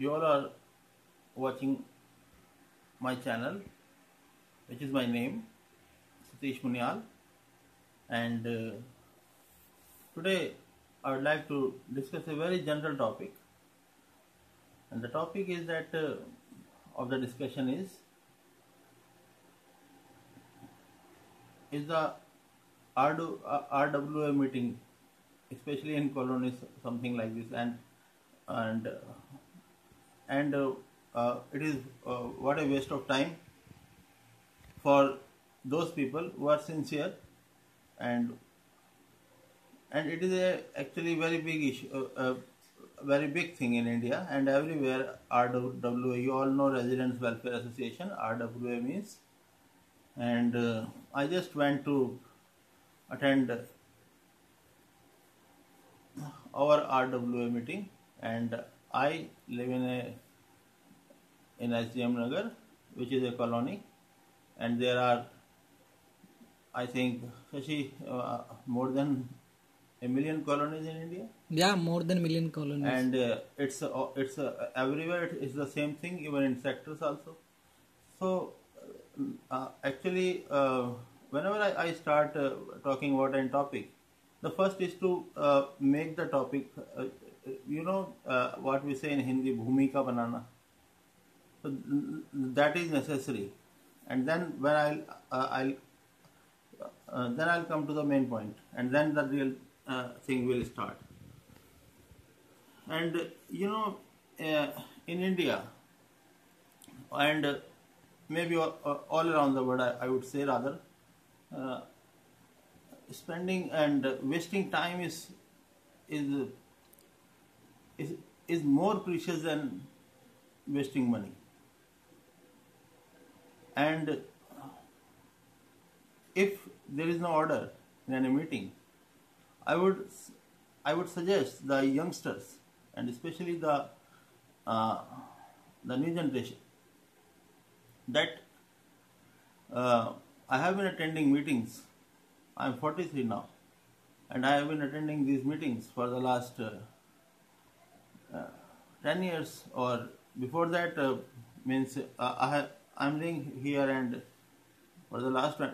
you all are watching my channel, which is my name, Satish Munyal, and uh, today I would like to discuss a very general topic, and the topic is that uh, of the discussion is is the RWA meeting, especially in colonies, something like this, and and uh, and uh, uh, it is uh, what a waste of time for those people who are sincere and and it is a actually very big issue uh, a very big thing in India and everywhere RWA you all know Residents Welfare Association RWA means. And uh, I just went to attend our RWA meeting and I live in a in SDM Nagar which is a colony and there are I think Shashi uh, more than a million colonies in India Yeah, more than million colonies. and uh, it's uh, it's uh, everywhere it is the same thing even in sectors also so uh, actually uh, whenever I, I start uh, talking about a topic the first is to uh, make the topic uh, you know uh, what we say in hindi bhumika banana. So that is necessary. And then when i'll uh, i'll uh, then i'll come to the main point and then the real uh, thing will start. And you know uh, in india and maybe all, all around the world I, I would say rather uh, spending and wasting time is is is more precious than wasting money and if there is no order in any meeting i would i would suggest the youngsters and especially the uh, the new generation that uh, I have been attending meetings. I am 43 now, and I have been attending these meetings for the last uh, 10 years, or before that uh, means uh, I have I'm living here and for the last uh,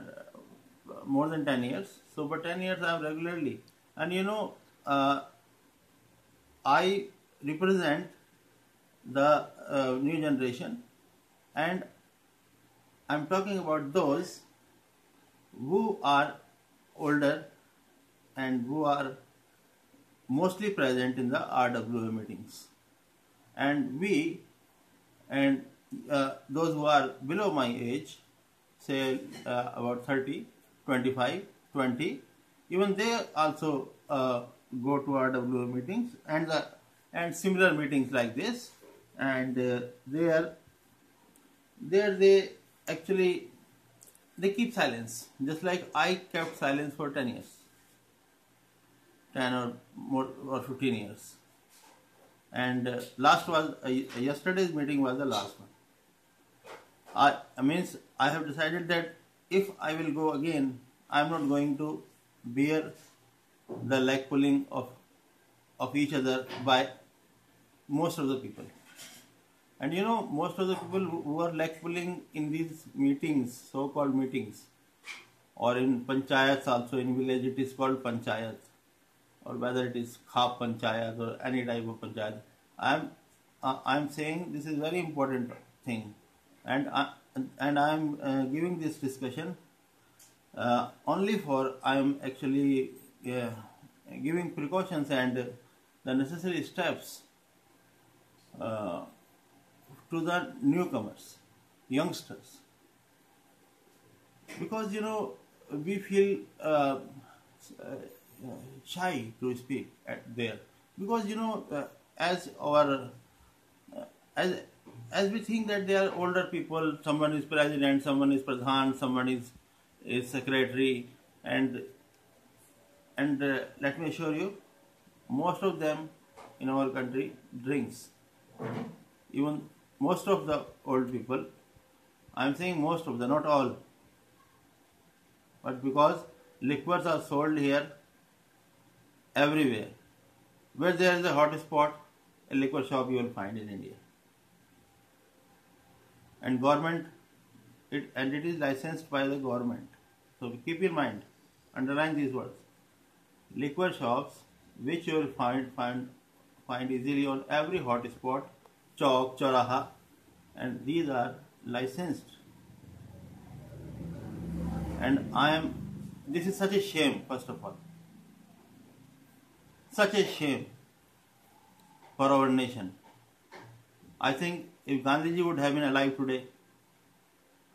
more than 10 years. So, for 10 years I am regularly, and you know, uh, I represent the uh, new generation, and I'm talking about those who are older and who are mostly present in the RWA meetings. And we and uh, those who are below my age, say uh, about 30, 25, 20, even they also uh, go to RWA meetings and the and similar meetings like this, and uh, there there they actually they keep silence just like i kept silence for 10 years. 10 or more or 15 years and uh, last was uh, yesterday's meeting was the last one. I, I means i have decided that if i will go again i am not going to bear the leg pulling of of each other by most of the people. And you know, most of the people who are leg pulling in these meetings, so-called meetings, or in panchayats also, in village it is called panchayat, or whether it is khap panchayat or any type of panchayat. I am uh, I am saying this is very important thing, and I, and I am uh, giving this discussion uh, only for I am actually uh, giving precautions and the necessary steps. Uh, to the newcomers, youngsters. Because you know, we feel uh, shy to speak at there. Because you know, uh, as our uh, as as we think that they are older people, someone is president, someone is pradhan, someone is is secretary, and and uh, let me assure you, most of them in our country drinks. Even most of the old people, I am saying most of them, not all, but because liquors are sold here everywhere. Where there is a hot spot, a liquor shop you will find in India. and government it and it is licensed by the government. So keep in mind, underline these words. Liquor shops, which you will find find find easily on every hot spot, chowk, choraha, and these are licensed. And I am. This is such a shame. First of all, such a shame for our nation. I think if Gandhiji would have been alive today,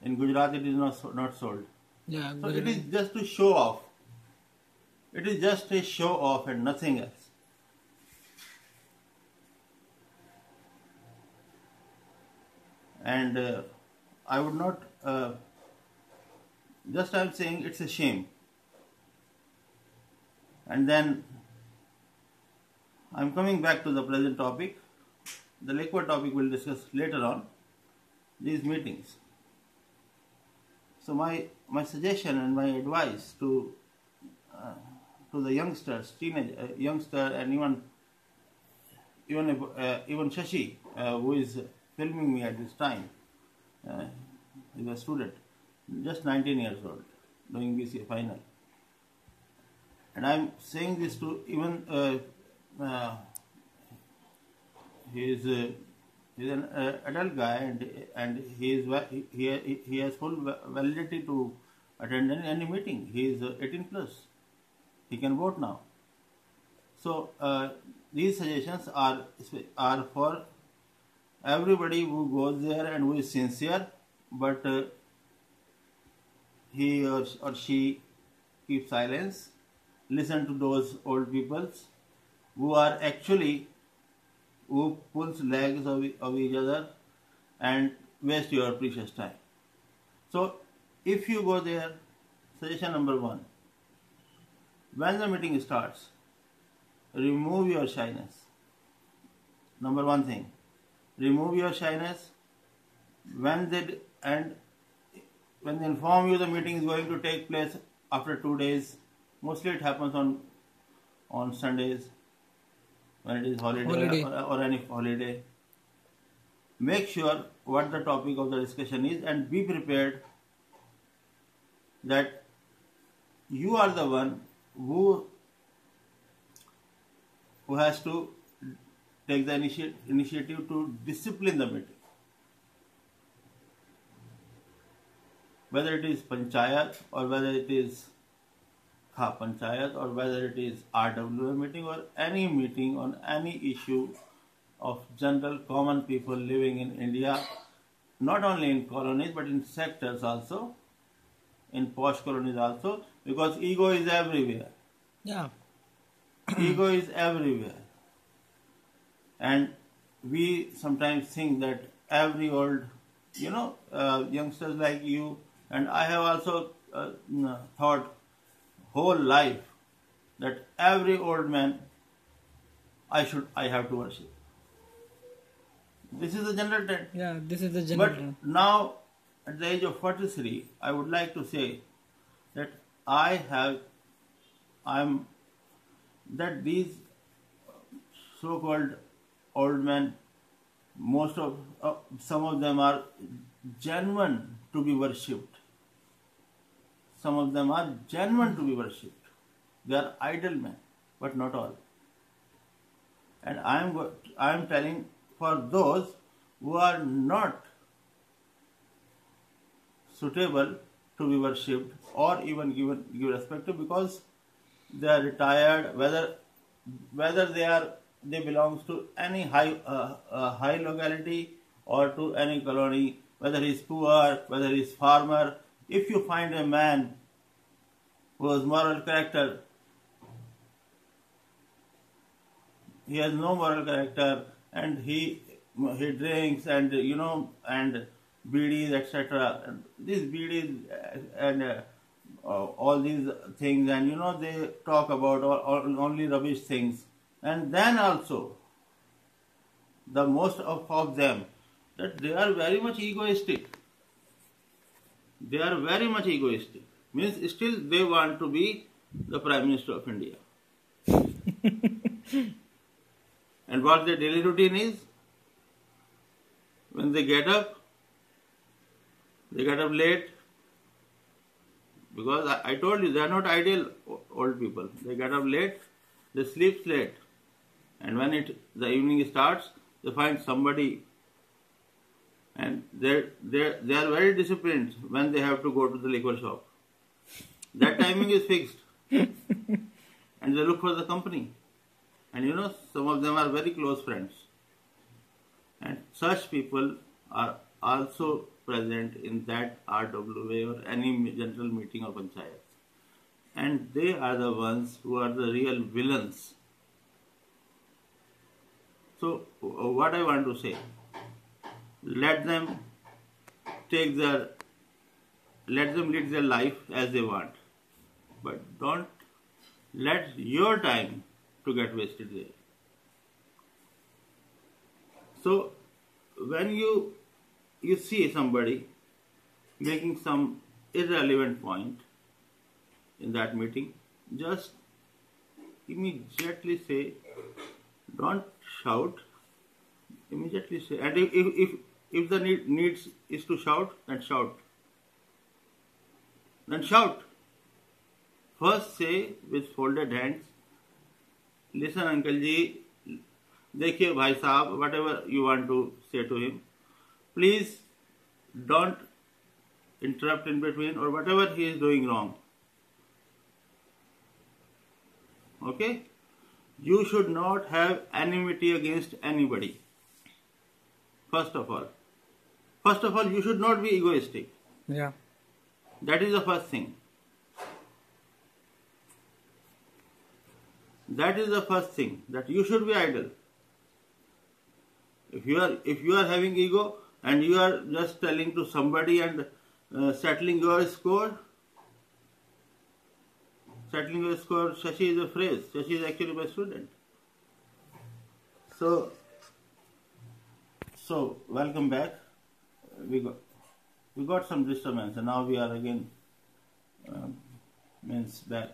in Gujarat it is not, not sold. Yeah, So it is just to show off. It is just a show off and nothing else. And uh, I would not, uh, just I'm saying it's a shame. And then I'm coming back to the present topic. The liquid topic we'll discuss later on. These meetings. So my my suggestion and my advice to uh, to the youngsters, teenage uh, youngster, and even even uh, even Shashi, uh, who is filming me at this time, uh, is a student, just 19 years old, doing BCA final, and I'm saying this to even uh, he is. Uh, He's an uh, adult guy and and he is he, he he has full validity to attend any, meeting. He is uh, 18 plus. He can vote now. So uh, these suggestions are are for everybody who goes there and who is sincere, but uh, he or, or she keep silence. Listen to those old peoples who are actually who pulls legs of, of each other and waste your precious time. So, if you go there, suggestion number one when the meeting starts, remove your shyness. Number one thing, remove your shyness when they and when they inform you the meeting is going to take place after two days. Mostly it happens on on Sundays when it is holiday, Holiday. Or, or any holiday. Make sure what the topic of the discussion is and be prepared that you are the one who who has to take the initi- initiative to discipline the meeting. Whether it is panchayat or whether it is Khap Panchayat or whether it is RWA meeting or any meeting on any issue of general common people living in India, not only in colonies but in sectors also, in posh colonies also, because ego is everywhere. Yeah, ego is everywhere. And we sometimes think that every old, you know, uh, youngsters like you, and I have also uh, thought whole life that every old man I should, I have to worship. This is the general trend. yeah. This is the general. But term. now, at the age of 43, I would like to say that I have, I'm, that these so called old men, most of, uh, some of them are genuine to be worshipped. Some of them are genuine to be worshipped. They are idle men, but not all. And I am I am telling for those who are not suitable to be worshipped or even given give respect to because they are retired whether whether they are they belongs to any high uh, uh, high locality or to any colony whether he is poor whether he is farmer if you find a man whose moral character he has no moral character and he he drinks and you know and BDs etc. These BDs and uh, uh, all these things and you know they talk about all, all, only rubbish things and then also the most of, of them that they are very much egoistic. They are very much egoistic. Means still they want to be the Prime Minister of India. and what their daily routine is? When they get up, They get up late because I, I told you they are not ideal old people. They get up late, they sleep late, and when it the evening starts, they find somebody, and they they they are very disciplined when they have to go to the liquor shop. That timing is fixed, and they look for the company, and you know some of them are very close friends, and such people are also present in that RWA or any general meeting or panchayat. And they are the ones who are the real villains. So, uh, what I want to say, let them take their, let them lead their life as they want. But don't let your time to get wasted there. So, when you you see somebody making some irrelevant point in that meeting, just immediately say, don't shout, immediately say, and if, if, if, if the need needs is to shout, then shout. Then shout. First say with folded hands, listen uncle ji, देखिए भाई साहब whatever you want to say to him, please don't interrupt in between or whatever he is doing wrong. Okay? You should not have enmity against anybody. First of all. First of all, you should not be egoistic. Yeah. That is the first thing. That is the first thing that you should be idle. If you are if you are having ego and you are just telling to somebody and uh, settling your score, settling your score, Shashi is a phrase. Shashi is actually my student. So, so welcome back. We got we got some disturbance, and now we are again um, means back.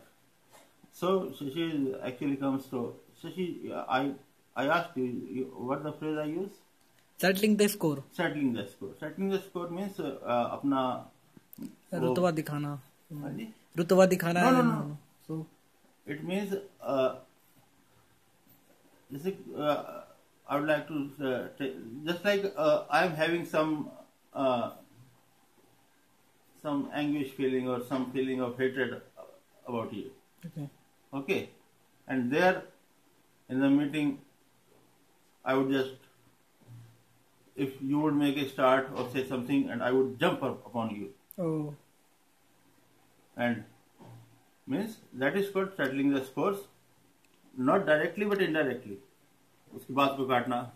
So is- actually comes to Shashi. I I asked you, you what the phrase I use. Settling the score settling the score settling the score अपना वो- रुतबा दिखाना हाँ जी रुतबा दिखाना No, no, है no. So it means uh, जैसे uh, I would like to uh, just like uh, I am having some uh, some anguish feeling or some feeling of hatred about you. Okay Okay, and there in the meeting, I would just, if you would make a start or say something, and I would jump up upon you, O and means that is called settling the scores, not directly but indirectly. उसकी बात को काटना,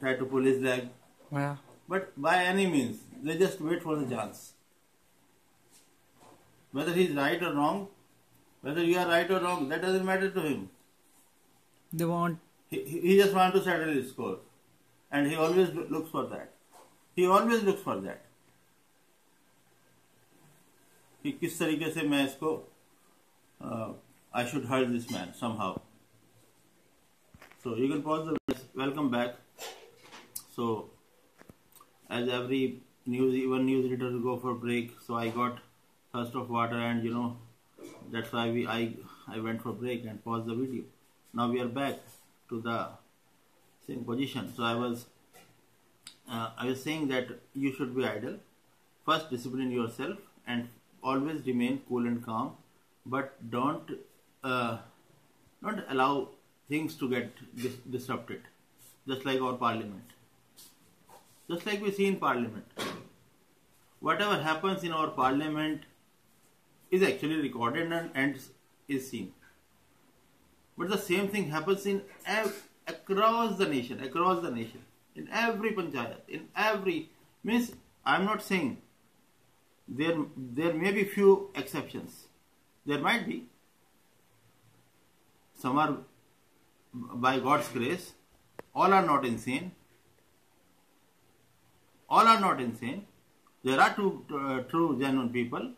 try to pull his leg, या but by any means, they just wait for the chance. Whether he is right or wrong, whether you are right or wrong, that doesn't matter to him. They want He, he he just wants to settle his score. And he always lo- looks for that. He always looks for that. कि किस तरीके से मैं इसको I should hurt this man somehow. So you can pause the welcome back. So as every news even news reader will go for break, so I got thirst of water and you know that's why we I I went for break and paused the video. Now we are back to the same position. So I was uh, I was saying that you should be idle. First, discipline yourself and always remain cool and calm, but don't uh, don't allow things to get dis- disrupted. Just like our parliament. Just like we see in parliament. Whatever happens in our parliament is actually recorded and, and is seen. But the same thing happens in across the nation, across the nation, in every panchayat, in every means. I'm not saying there there may be few exceptions. There might be. Some are by God's grace. All are not insane. All are not insane. There are two uh, true genuine people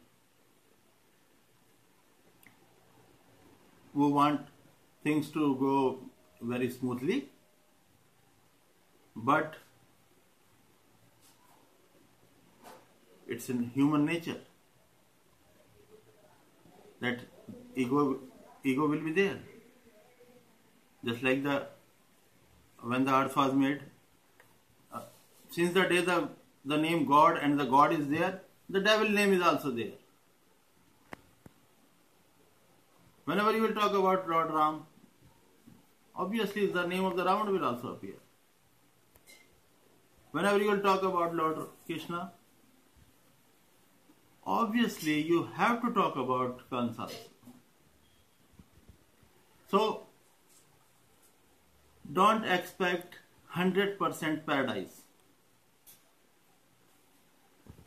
who want things to go very smoothly, but it's in human nature that ego ego will be there just like the when the earth was made since the day the the name god and the god is there the devil name is also there whenever you will talk about lord ram obviously the name of the Ravana will also appear. Whenever you will talk about Lord Krishna, obviously you have to talk about Kansa. So, don't expect 100% paradise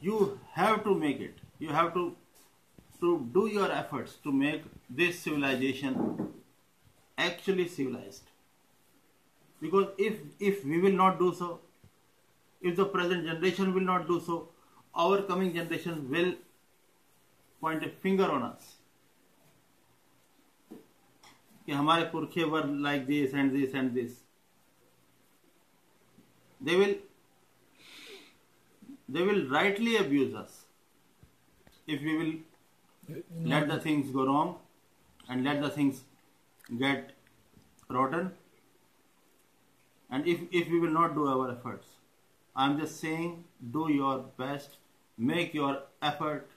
You have to make it. You have to, to do your efforts to make this civilization actually civilized. Because if, if we will not do so, if the present generation will not do so, our coming generation will point a finger on us. कि हमारे पुरखे वर like this and this and this. They will they will rightly abuse us if we will let the things go wrong and let the things get rotten. And if, if we will not do our efforts i'm just saying do your best make your effort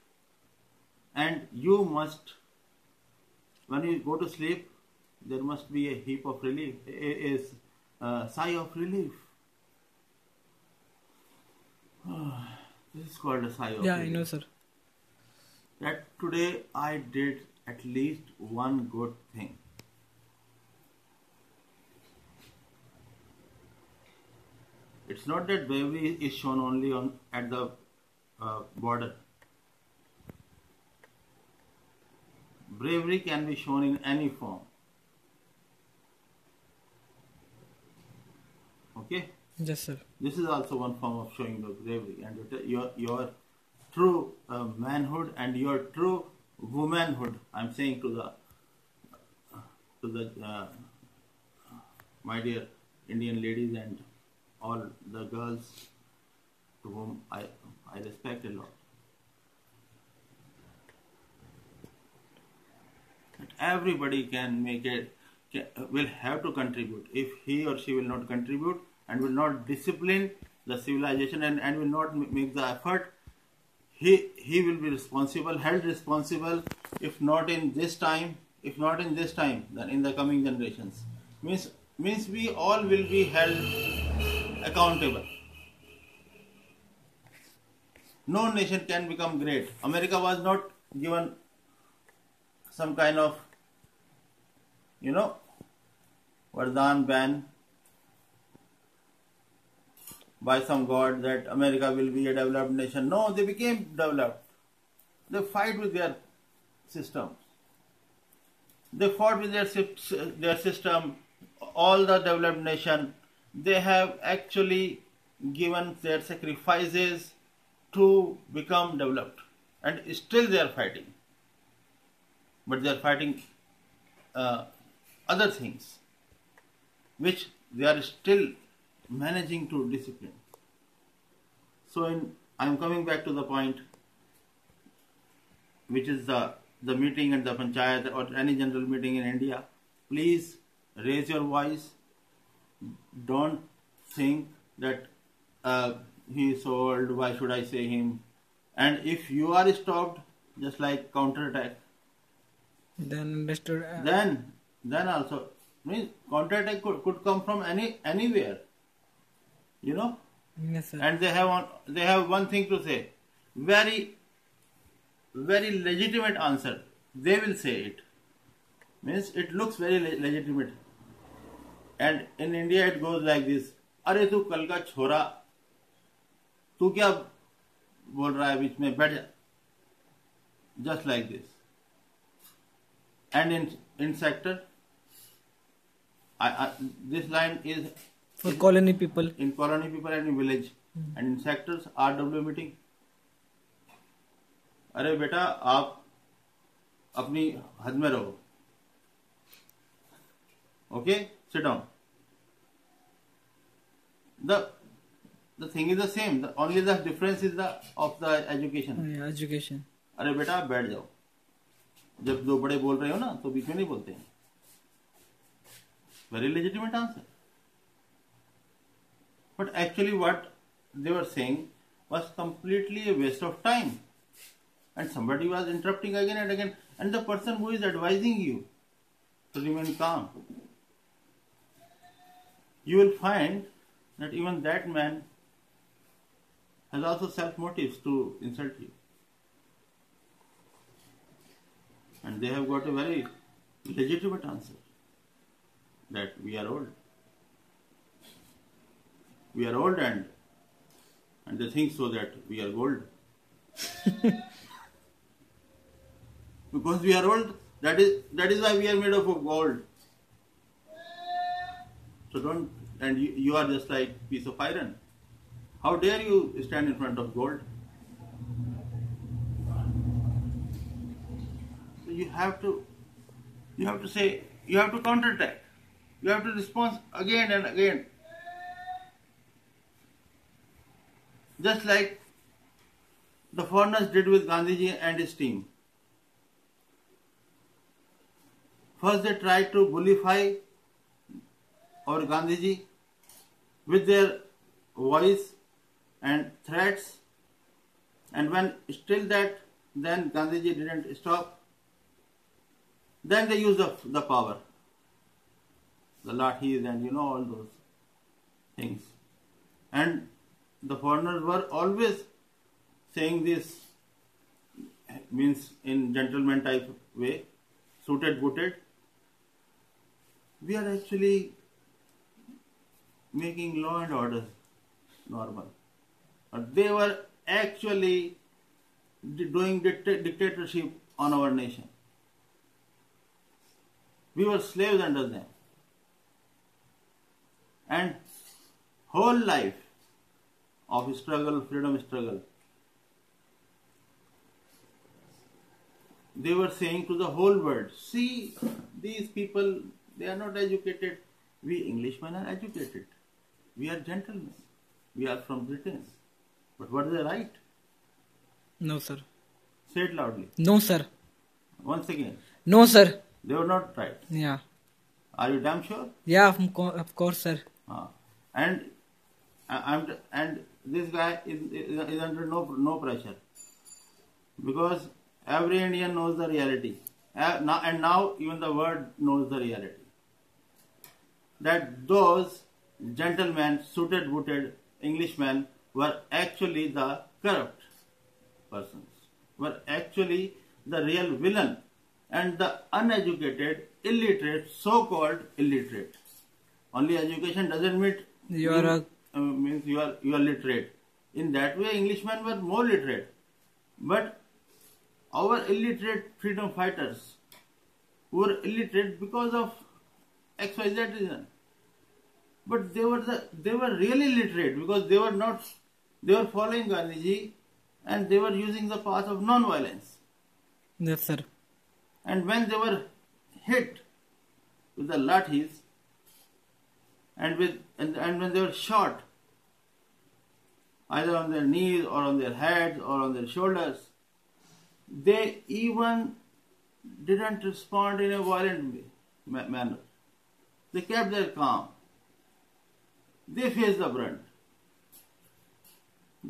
and you must when you go to sleep there must be a heap of relief a, a, a sigh of relief this is called a sigh of Yeah, I know, sir. that today I did at least one good thing. It's not that bravery is shown only on at the uh, border. Bravery can be shown in any form. Okay Yes, sir. this is also one form of showing the bravery and your your, your true uh, manhood and your true womanhood. I'm saying to the to the uh, my dear indian ladies and all the girls to whom i i respect a lot. Everybody can make it will have to contribute. If he or she will not contribute and will not discipline the civilization and, and will not make the effort he he will be responsible held responsible if not in this time if not in this time then in the coming generations. Means means we all will be held accountable. No nation can become great. America was not given some kind of you know vardhan ban by some god that America will be a developed nation. No, they became developed. They fight with their systems. They fought with their their system. All the developed nation, they have actually given their sacrifices to become developed, and still they are fighting. But they are fighting uh, other things, which they are still managing to discipline. So, in I'm coming back to the point, which is the the meeting and the panchayat or any general meeting in India. Please raise your voice. Don't think that uh, he is old. Why should I say him? And if you are stopped, just like counter attack, Then understood. uh, then then also means counter attack could, could come from any anywhere you know yes, sir. and they have one, they have one thing to say very very legitimate answer they will say it means it looks very le- legitimate and in india it goes like this अरे तू कल का छोरा तू क्या बोल रहा है बीच में बैठ जा just like this and in in sector I, I, this line is For in, colony people. in colony people and in village hmm. and in sectors RW meeting अरे बेटा आप अपनी हद में रहो okay sit down the the thing is the same. The, only the difference is the of the education. yeah, education. अरे बेटा बैठ जाओ जब दो बड़े बोल रहे हो ना तो बीच में नहीं बोलते हैं very legitimate answer but actually what they were saying was completely a waste of time. And somebody was interrupting again and again. And the person who is advising you to remain calm you will find that even that man has also self motives to insult you. And they have got a very legitimate answer that we are old. We are old and and they think so that we are gold. because we are old, that is that is why we are made of gold. So don't and you, you are just like piece of iron. How dare you stand in front of gold? So you have to you have to say you have to counterattack. You have to respond again and again. Just like the foreigners did with Gandhiji and his team. First they tried to bullify our Gandhiji with their voice and threats. And when still that then Gandhiji didn't stop. Then they used the, the power. The lathis and you know all those things. And the foreigners were always saying this means in gentleman type way suited booted. We are actually making law and order normal. But they were actually doing dicta- dictatorship on our nation. We were slaves under them. And whole life of struggle, freedom struggle, they were saying to the whole world, see, these people, they are not educated. We Englishmen are educated. We are gentlemen. We are from Britain. But what is the right? No, sir. Say it loudly. No, sir. Once again, No, sir. they were not right. Yeah. Are you damn sure? Yeah, of co- of course, sir. Uh, and I- I'm and this guy is, is, is under no no pressure because every Indian knows the reality. Uh, and now even the world knows the reality. That those gentlemen, suited booted Englishmen were actually the corrupt persons, were actually the real villain, and the uneducated, illiterate, so called illiterate. Only education doesn't mean You are a- uh, means you are you are literate. In that way, Englishmen were more literate, but our illiterate freedom fighters were illiterate because of X Y Z reason. But they were the they were really literate because they were not they were following Gandhiji and they were using the path of non-violence. Yes, sir. And when they were hit with the lathis and with and, and when they were shot either on their knees or on their heads or on their shoulders, they even didn't respond in a violent ma- manner. They kept their calm. They faced the brunt.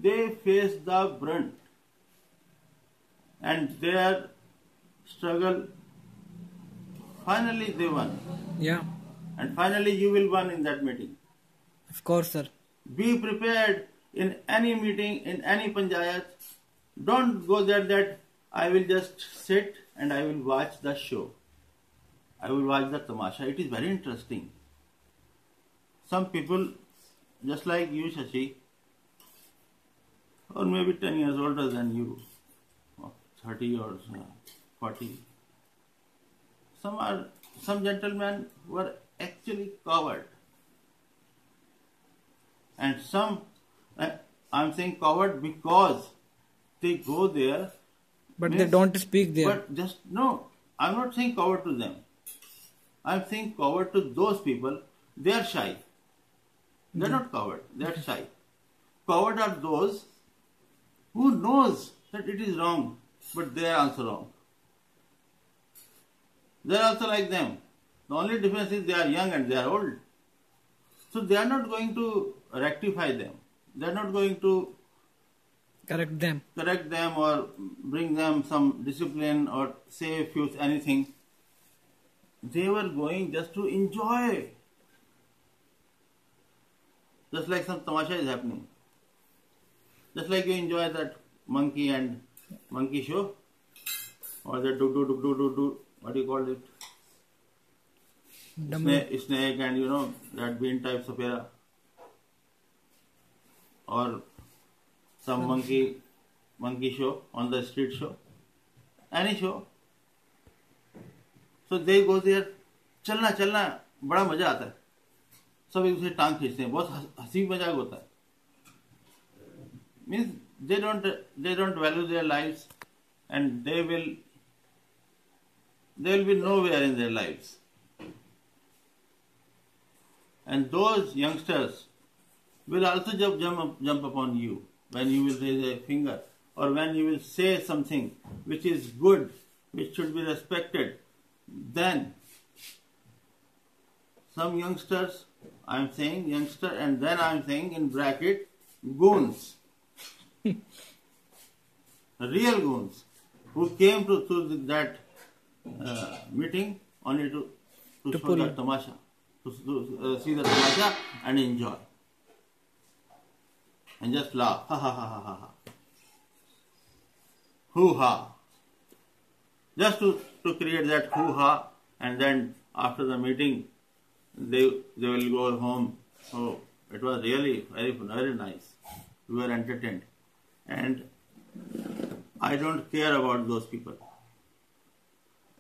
They faced the brunt. And their struggle, finally they won. Yeah. And finally you will win in that meeting. Of course, sir. Be prepared in any meeting, in any panchayat. Don't go there that I will just sit and I will watch the show. I will watch the tamasha. It is very interesting. Some people, just like you, Shashi, or maybe 10 years older than you, or 30 or uh, 40, some are, some gentlemen were actually coward and some i'm saying coward because they go there But they don't speak there. but just no i'm not saying coward to them i'm saying coward to those people they are shy they're hmm. not coward they're shy coward are those who knows that it is wrong, but they are also wrong. They are also like them. The only difference is they are young and they are old. So they are not going to rectify them. They are not going to Correct them. correct them or bring them some discipline or say a few anything. They were going just to enjoy. Just like some tamasha is happening. Just like you enjoy that monkey and monkey show or the do do do do do do what do you call it? Dumb- Snake, snake and you know that bean type sapera or some monkey monkey show on the street show any show. So they go there चलना चलना बड़ा मज़ा आता है। सब एक दूसरे टांग खींचते हैं बहुत हंस- मज़ाक होता है। Means they don't they don't value their lives and they will they will be nowhere in their lives And those youngsters will also jump, jump, up, jump upon you when you will raise a finger or when you will say something which is good, which should be respected. Then some youngsters, I am saying youngster, and then I am saying in bracket goons, real goons who came to, to that uh, meeting only to, to, To show pull the you. tamasha, to, to uh, see the tamasha and enjoy. And just laugh. Ha ha ha ha ha ha. Hoo ha. Just to, to create that hoo ha and then after the meeting they they will go home. So it was really very very nice. We were entertained. And I don't care about those people.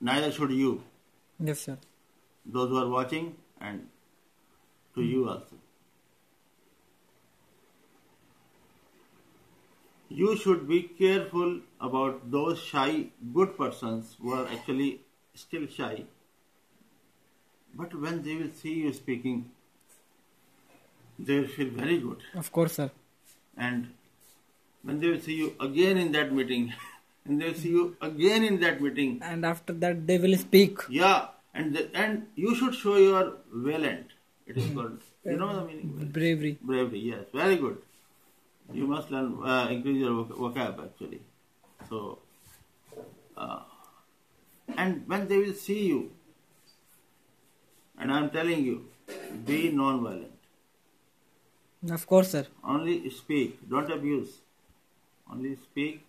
Neither should you Yes, sir. those who are watching and to you also. You should be careful about those shy, good persons who are actually still shy. But when they will see you speaking, they will feel very good. Of course, sir. And when they will see you again in that meeting, and they will see you again in that meeting, And after that, they will speak. yeah, and the, and you should show your valiant. It is hmm. called. You know the meaning? Bravery. Bravery. Yes, very good. You must learn uh, increase your voc- vocab actually. So, uh, and when they will see you, and I am telling you, be non-violent. Of course, sir. Only speak. Don't abuse. Only speak.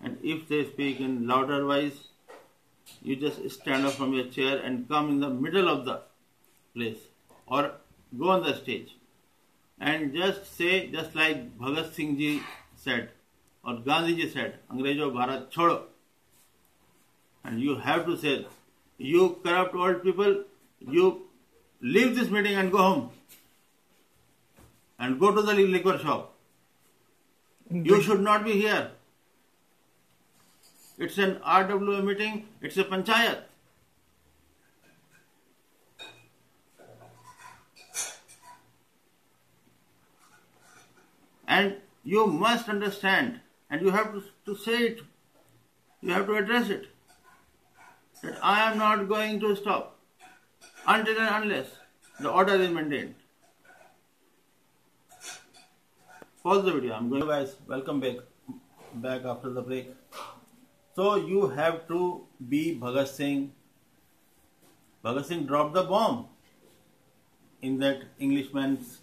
And if they speak in louder voice, you just stand up from your chair and come in the middle of the place or go on the stage and just say, just like Bhagat Singh ji said, or Gandhi ji said, Angrejo Bharat Chodo. And you have to say, you corrupt old people, you leave this meeting and go home. And go to the liquor shop. You should not be here. It's an RWA meeting, it's a panchayat. And you must understand and you have to, to say it you have to address it that I am not going to stop until and unless the order is maintained. Pause the video. I'm going. Hello guys, welcome back. Back after the break. So you have to be Bhagat Singh. Bhagat Singh dropped the bomb in that Englishman's,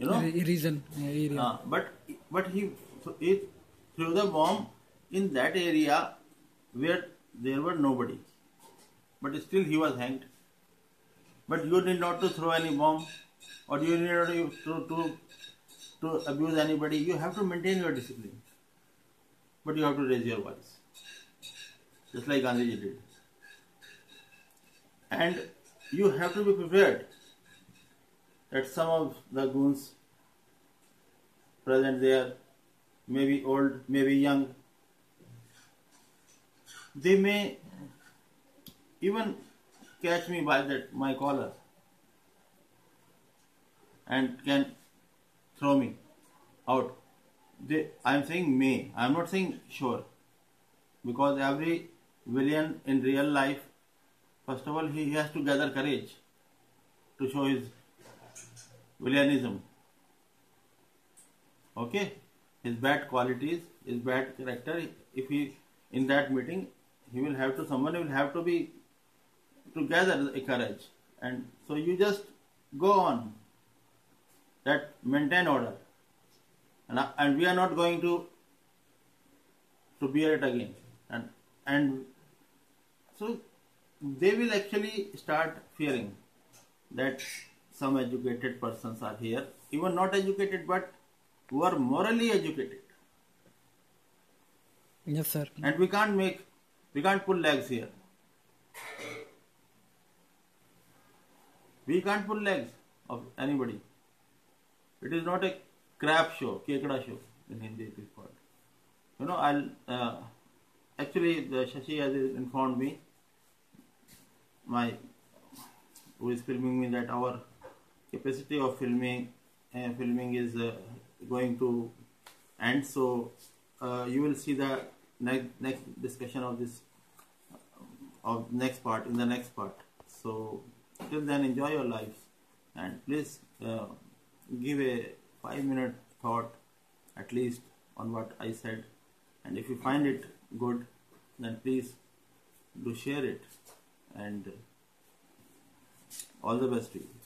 you know, Re- Reason. Area. uh, but but he, he threw the bomb in that area where there were nobody. But still he was hanged. But you need not to throw any bomb or you need not to, to, to, to abuse anybody. You have to maintain your discipline. But you have to raise your voice. Just like Gandhiji did. And you have to be prepared that some of the goons present there may be old, may be young. They may even catch me by that my collar and can throw me. out. They, I'm saying may. I'm not saying sure. Because every villain in real life, first of all, he has to gather courage to show his villainism. Okay? His bad qualities, his bad character. If he, in that meeting, he will have to, someone will have to be, to gather a courage. And so you just go on. That maintain order. And, and we are not going to to bear it again. And and so they will actually start fearing that some educated persons are here, even not educated, but who are morally educated. Yes, sir. And we can't make, we can't pull legs here. We can't pull legs of anybody. It is not a crap show, kekda show in Hindi it is called. You know, I'll, uh, actually the Shashi has informed me, my, who is filming me that our capacity of filming, uh, filming is uh, going to end. So uh, you will see the next next discussion of this of next part in the next part. So till then, enjoy your lives and please uh, give a five minute thought at least on what I said. And if you find it good, then please do share it and all the best to you.